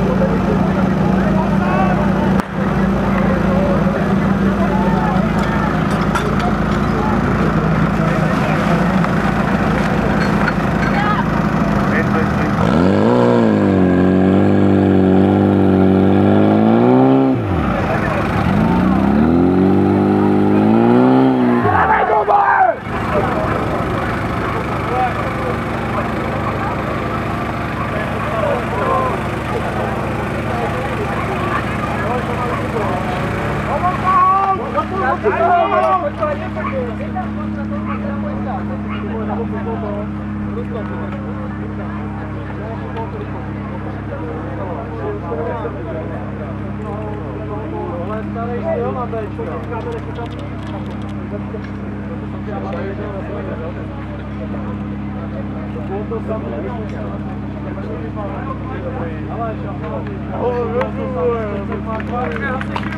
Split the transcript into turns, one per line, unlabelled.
Thank you. Ale
čo?